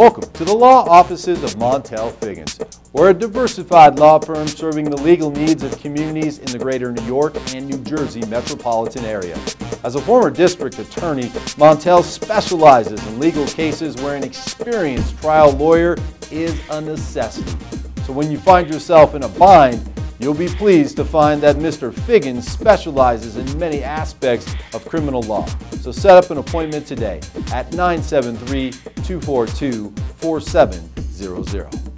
Welcome to the law offices of Montell Figgins. We're a diversified law firm serving the legal needs of communities in the greater New York and New Jersey metropolitan area. As a former district attorney, Montell specializes in legal cases where an experienced trial lawyer is a necessity. So when you find yourself in a bind, You'll be pleased to find that Mr. Figgins specializes in many aspects of criminal law. So set up an appointment today at 973 242 4700.